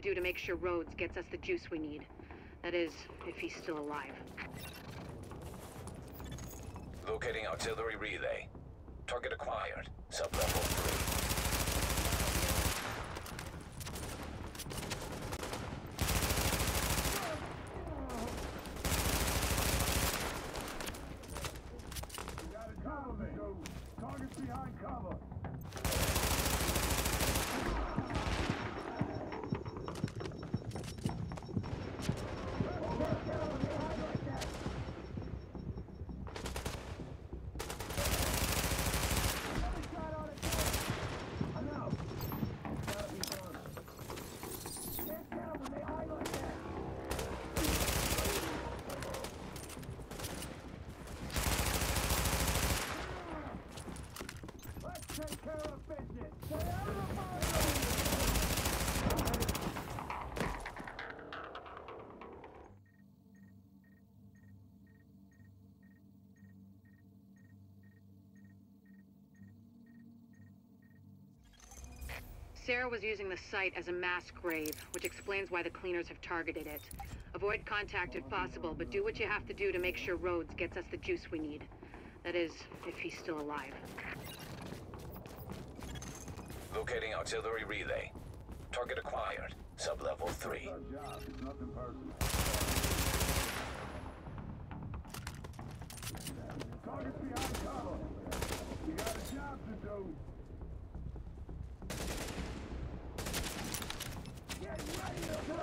to do to make sure Rhodes gets us the juice we need. That is, if he's still alive. Locating auxiliary relay. Target acquired. Sublevel 3. Cover me! Target's behind cover! Let's take care of business! Stay out of my way! CERA was using the site as a mass grave, which explains why the cleaners have targeted it. Avoid contact if possible, but do what you have to do to make sure Rhodes gets us the juice we need. That is, if he's still alive. Locating auxiliary relay. Target acquired. Sublevel 3. Our job is nothing personal. Target's behind cover! You got a job to do! Get ready to go!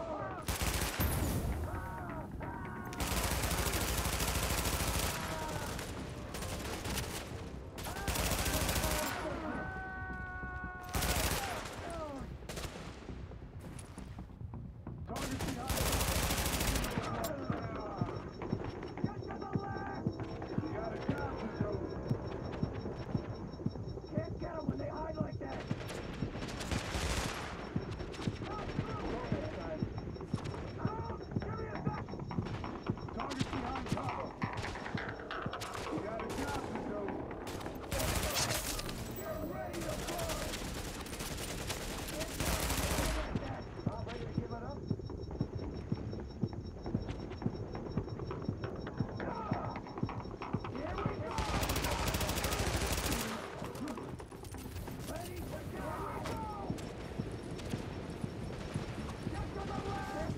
Target's behind Get to the left! You got a job to do! Can't get 'em when they hide like that! Target's behind cover! You got a job to do! Get ready to fight! Not ready to give it up? Here we go! Ready to go! Get to the left!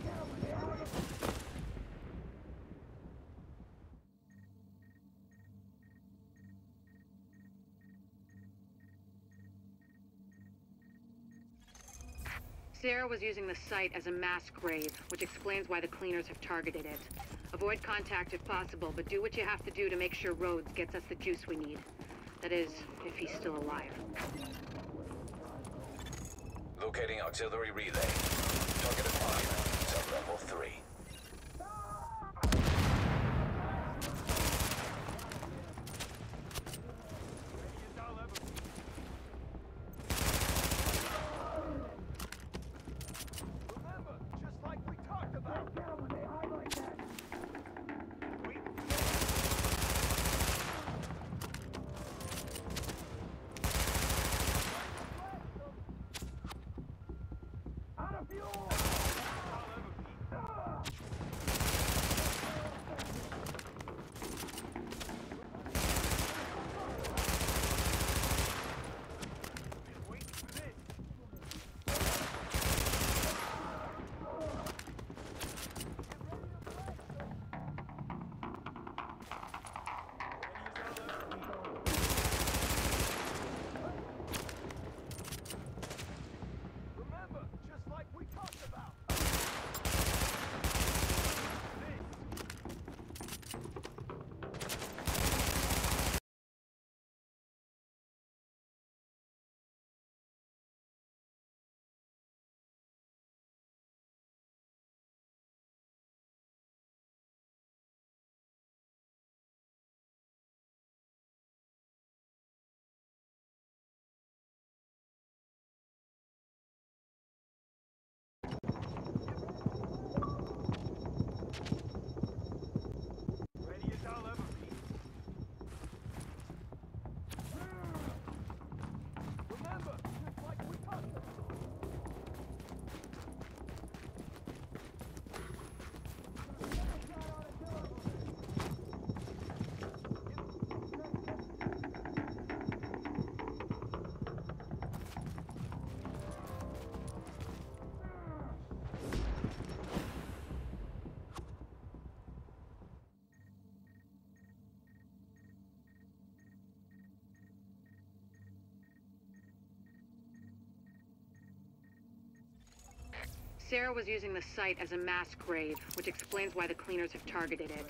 CERA was using the site as a mass grave, which explains why the cleaners have targeted it. Avoid contact if possible, but do what you have to do to make sure Rhodes gets us the juice we need. That is, if he's still alive. Locating auxiliary relay. Target acquired. Sublevel 3. CERA was using the site as a mass grave, which explains why the cleaners have targeted it.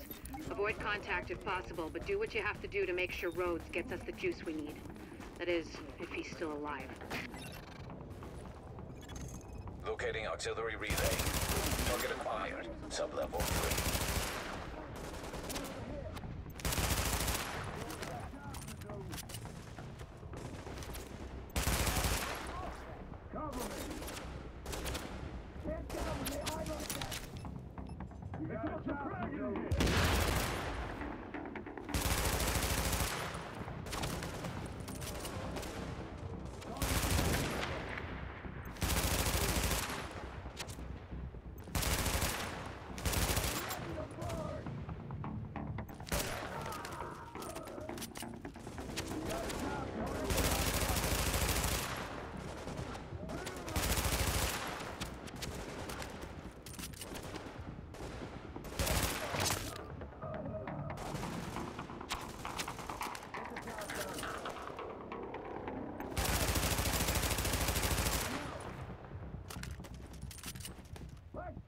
Avoid contact if possible, but do what you have to do to make sure Rhodes gets us the juice we need. That is, if he's still alive. Locating auxiliary relay. Target acquired. Sublevel 3.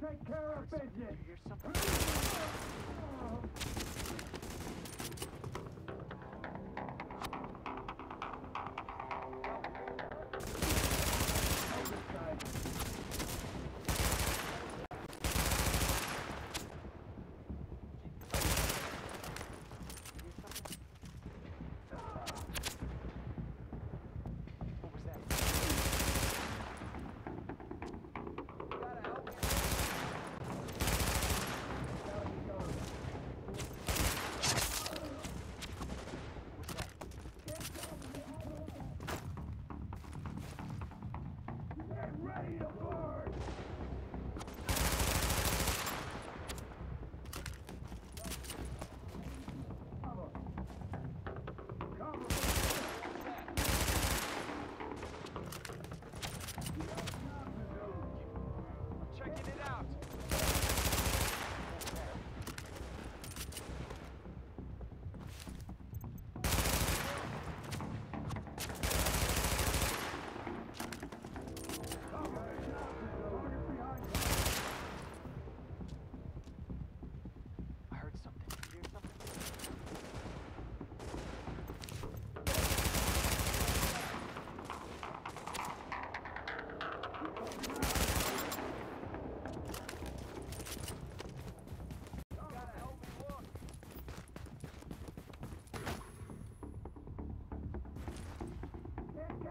Take care of business.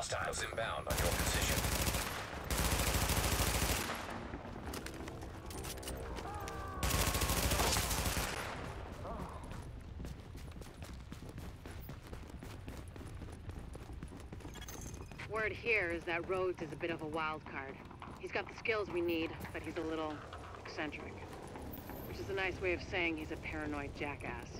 Hostiles inbound on your position. Word here is that Rhodes is a bit of a wild card. He's got the skills we need, but he's a little eccentric. Which is a nice way of saying he's a paranoid jackass.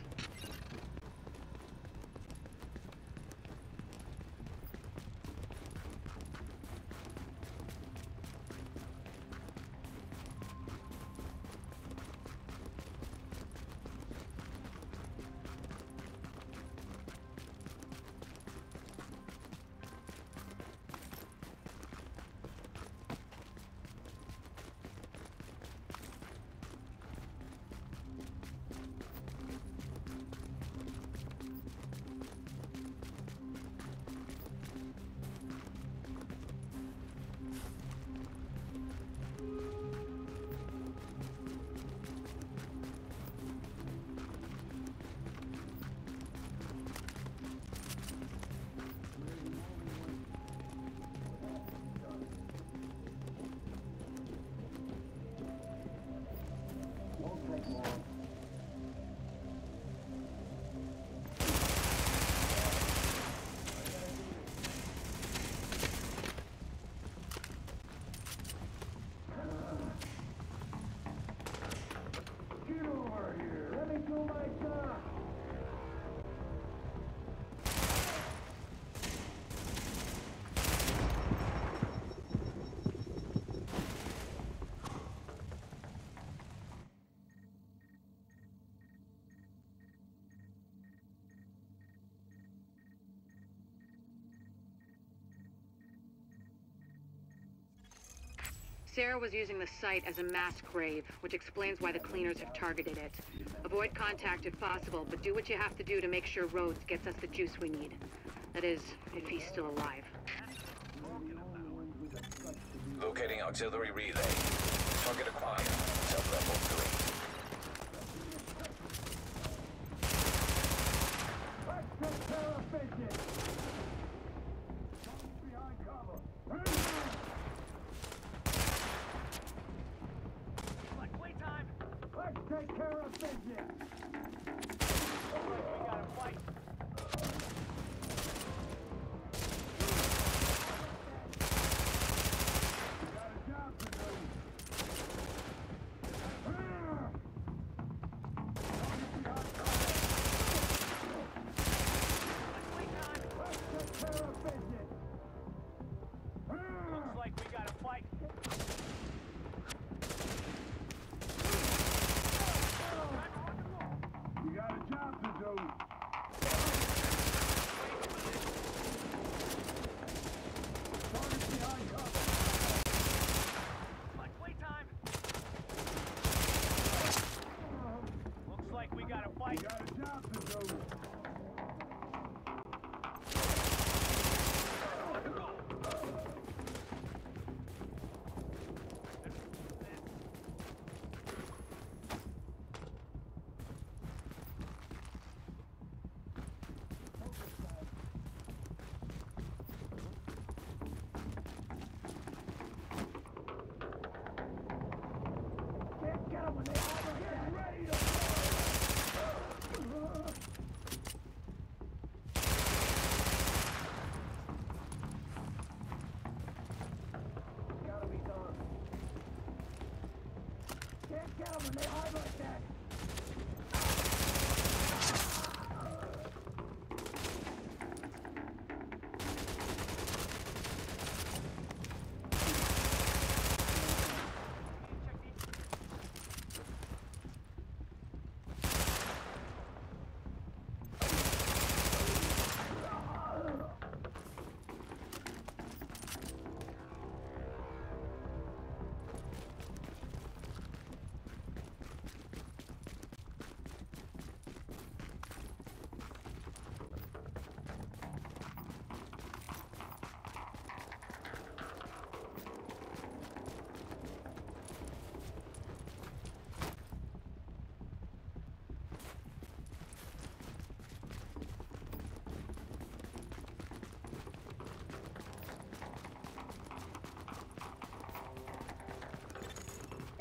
CERA was using the site as a mass grave, which explains why the cleaners have targeted it. Avoid contact if possible, but do what you have to do to make sure Rhodes gets us the juice we need. That is, if he's still alive. Locating auxiliary relay. Target acquired. Sub-level 3. 'Em they hide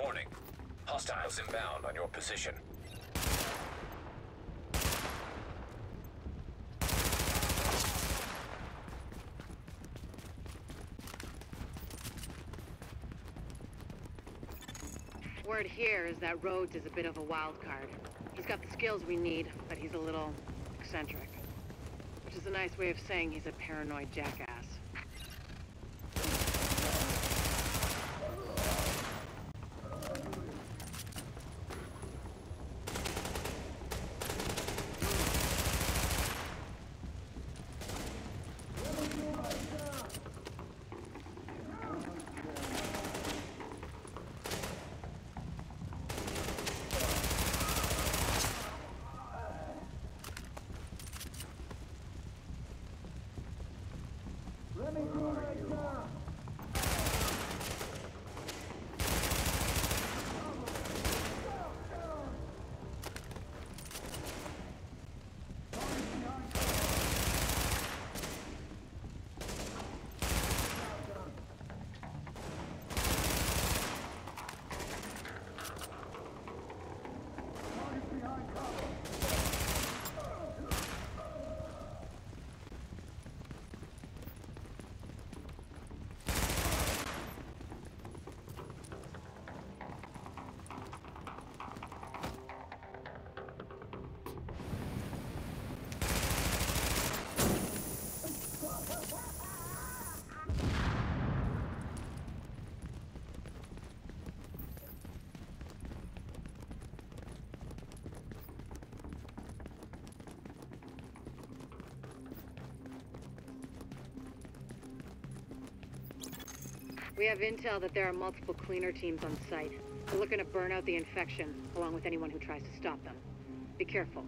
Warning. Hostiles inbound on your position. Word here is that Rhodes is a bit of a wild card. He's got the skills we need, but he's a little eccentric. Which is a nice way of saying he's a paranoid jackass. We have intel that there are multiple cleaner teams on site. They're looking to burn out the infection, along with anyone who tries to stop them. Be careful.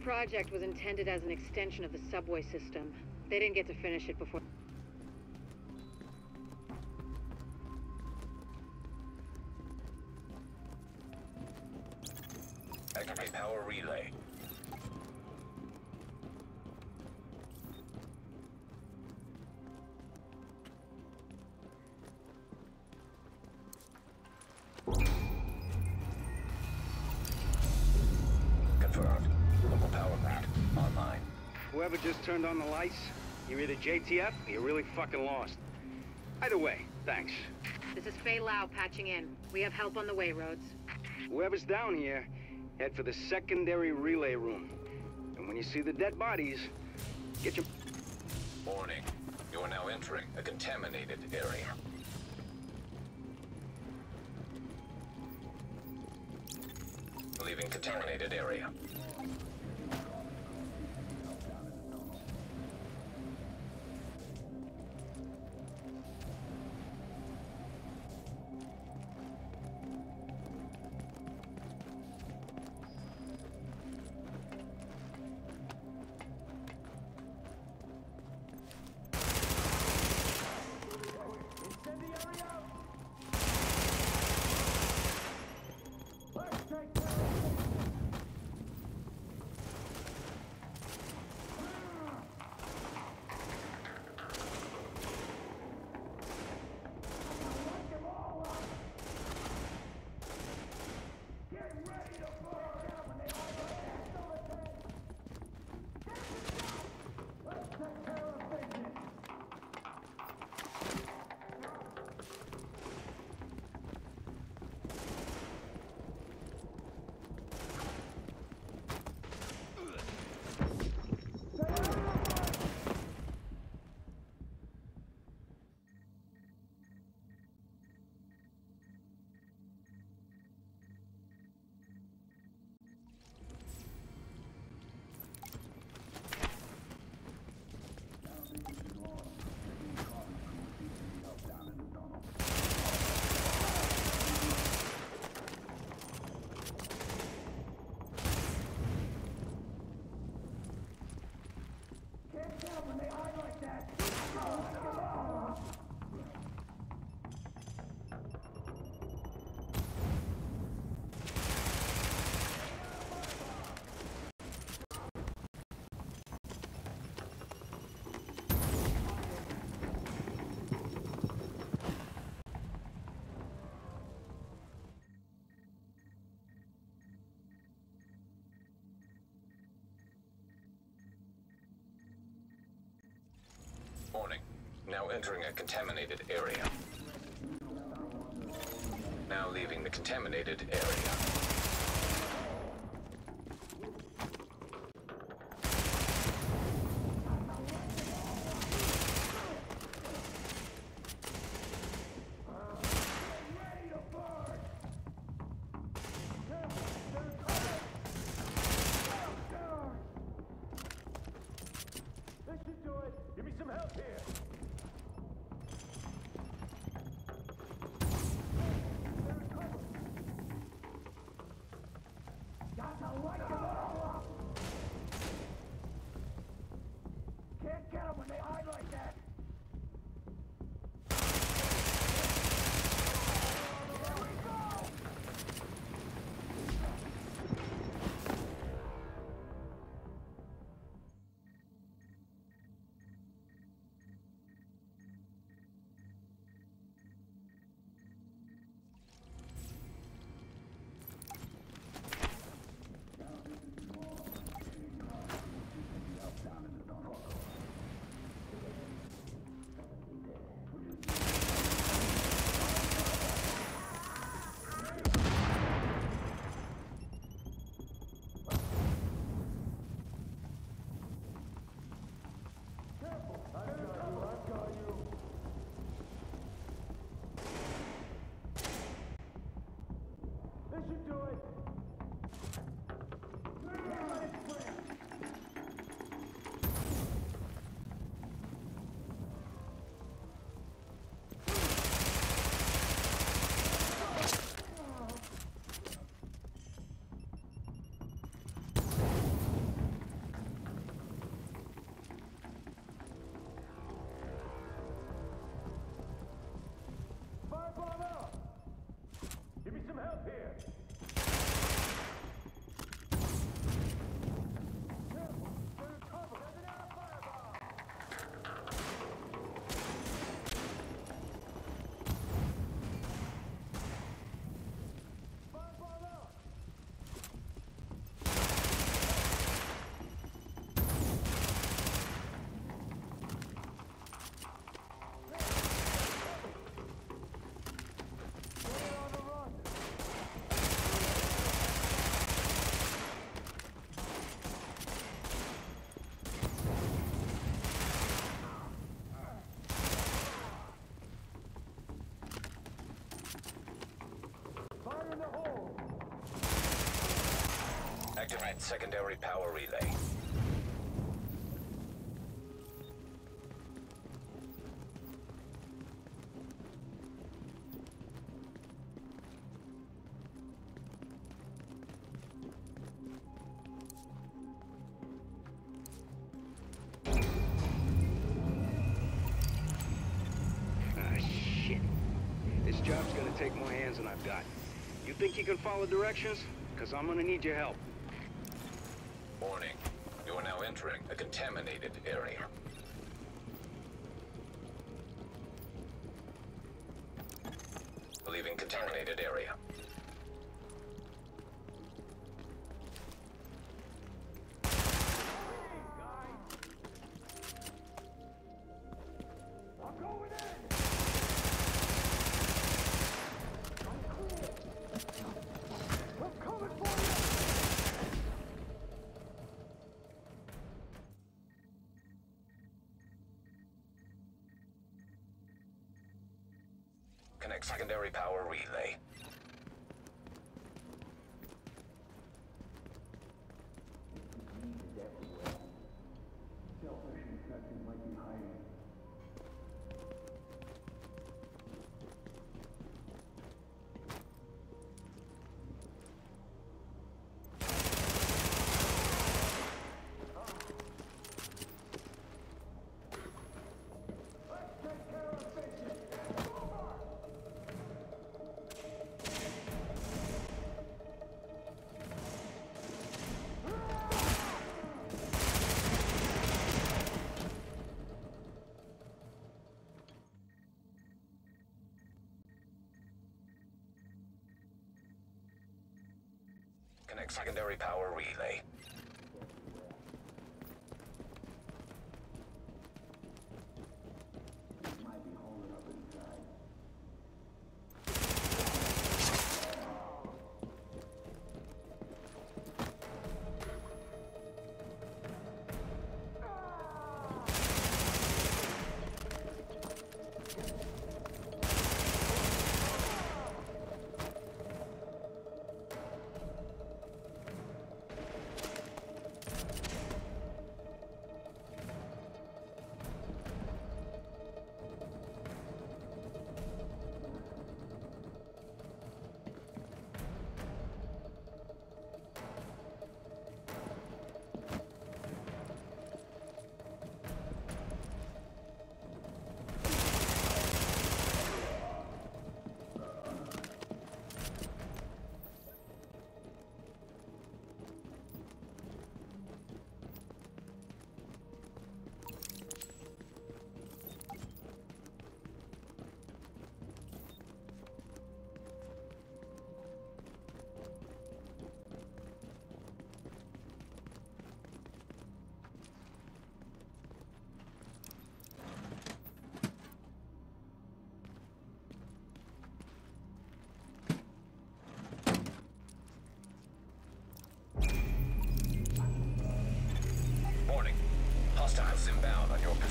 Project was intended as an extension of the subway system. They didn't get to finish it before. Whoever just turned on the lights, you're either JTF or you're really fucking lost. Either way, thanks. This is Faye Lau patching in. We have help on the way, Rhodes. Whoever's down here, head for the secondary relay room. And when you see the dead bodies, get your... Warning. You are now entering a contaminated area. Leaving contaminated area. Can't when they hide like that. Entering a contaminated area. Now leaving the contaminated area. Secondary power relay. Ah. This job's gonna take more hands than I've got. You think you can follow directions? Because I'm gonna need your help. Warning. You are now entering a contaminated area. Leaving contaminated area. Secondary power relay.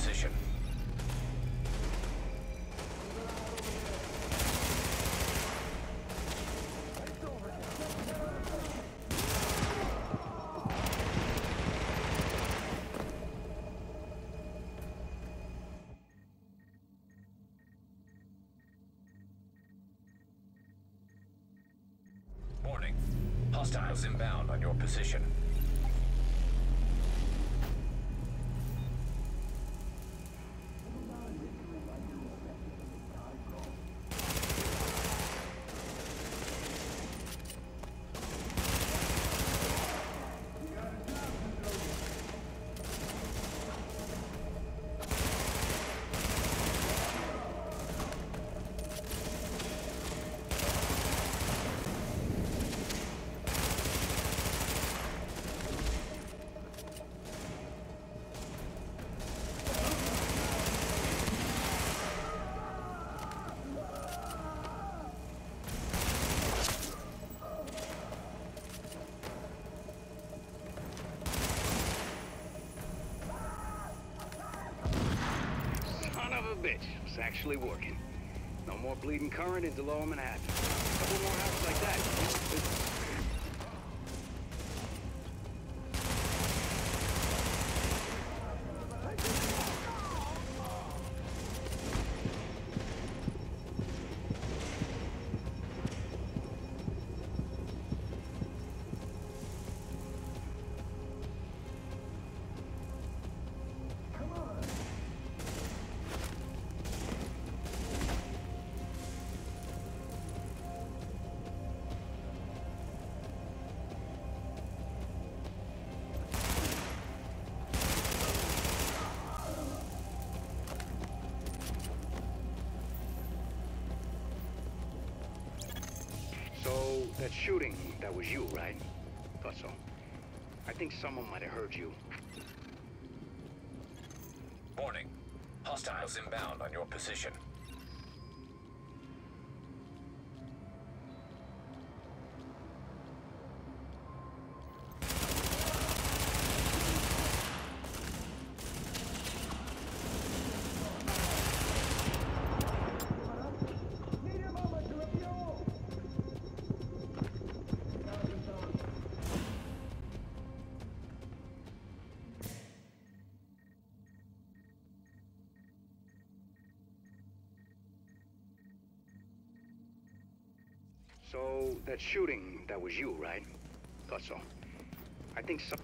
Position. Warning. Hostiles inbound on your position. Actually working. No more bleeding current into lower that shooting, that was you, right? Thought so. I think someone might have heard you. Warning. Hostiles inbound on your position. So, that shooting, that was you, right? Thought so. I think so.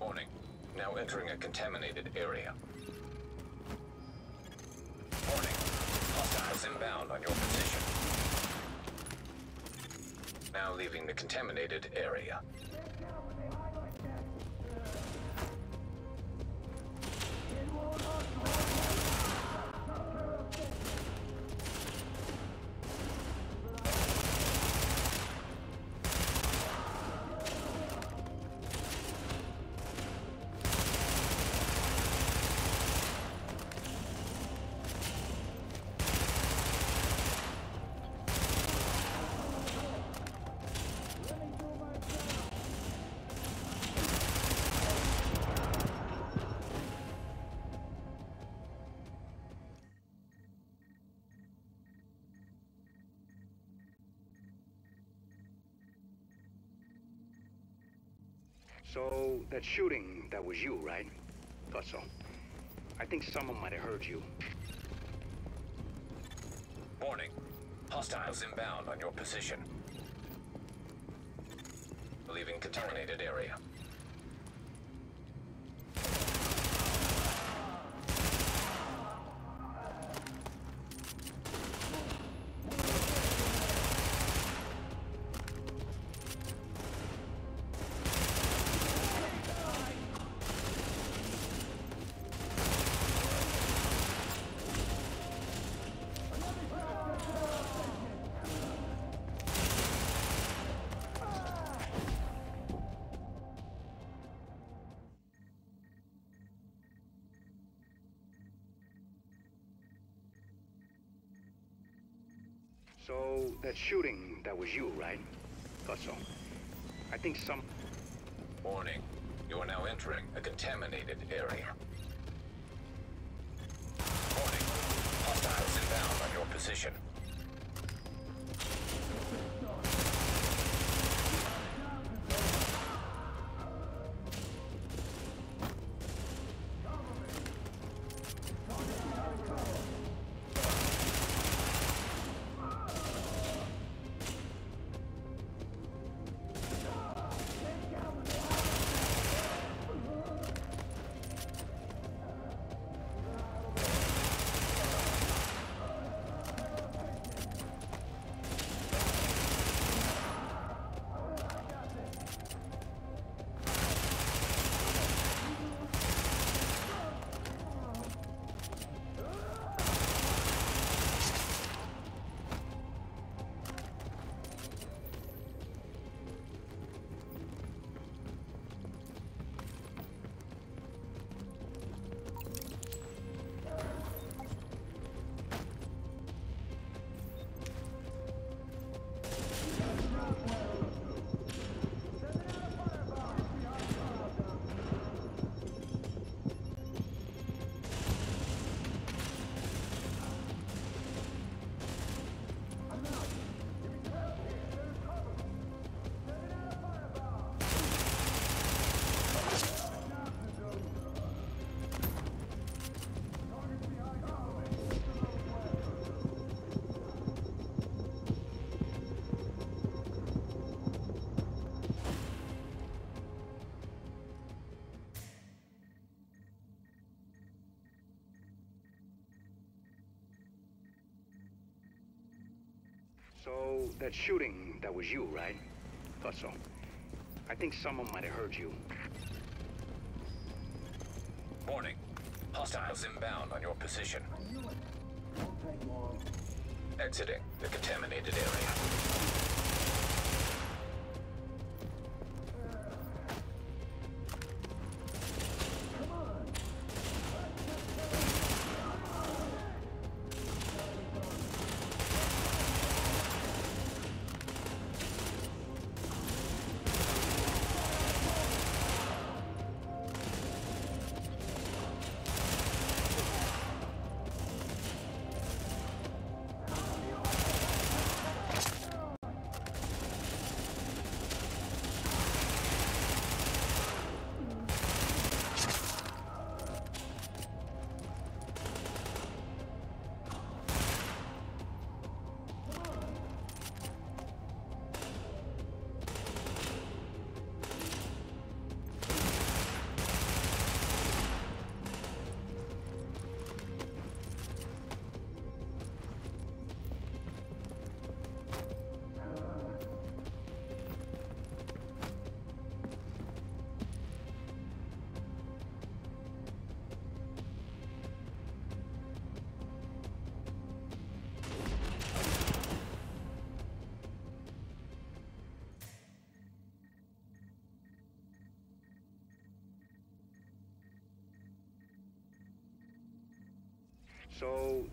Warning. Now entering a contaminated area. Warning. Hostiles inbound on your position. Now leaving the contaminated area. So, that shooting, that was you, right? Thought so. I think someone might have heard you. Warning. Hostiles inbound on your position. Leaving contaminated area. So, that shooting, that was you, right? Thought so. I think some... Warning. You are now entering a contaminated area. So, that shooting, that was you, right? Thought so. I think someone might have heard you. Warning. Hostiles inbound on your position. Exiting the contaminated area. So,